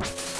you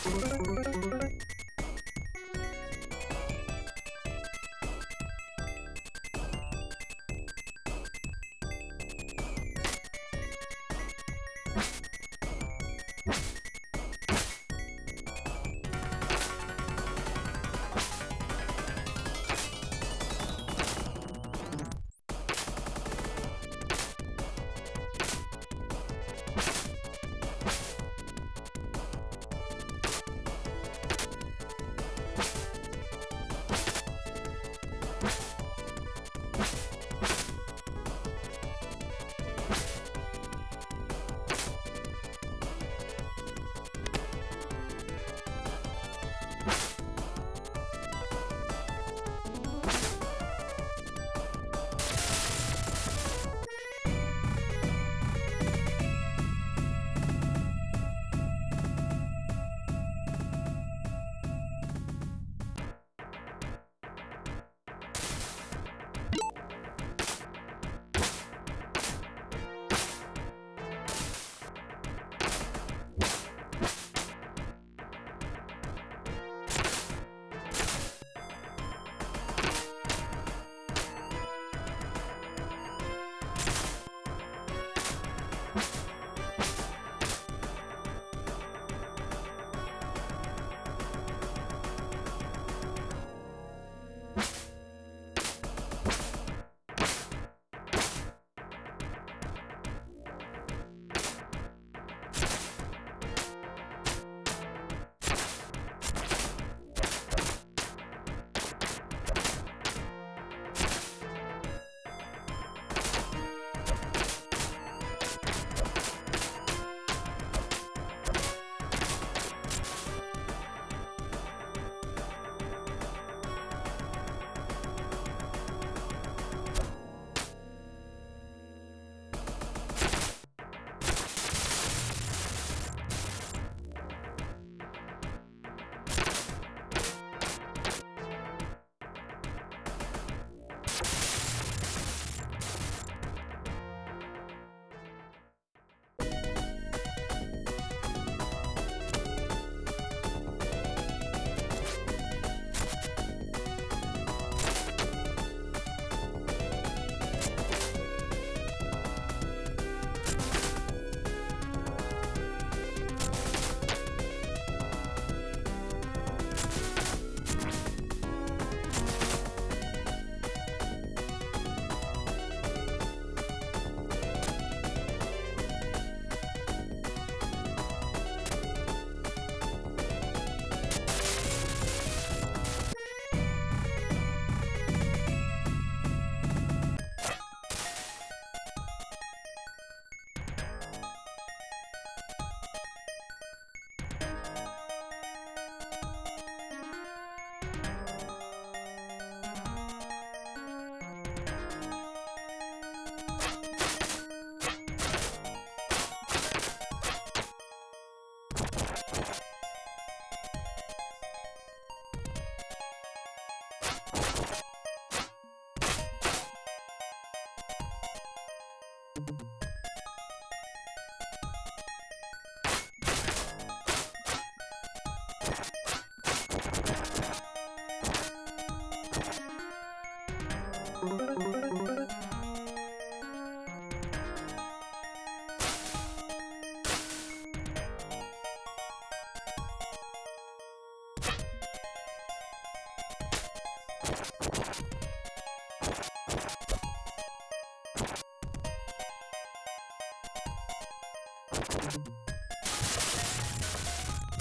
Thank you.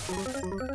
Thank you.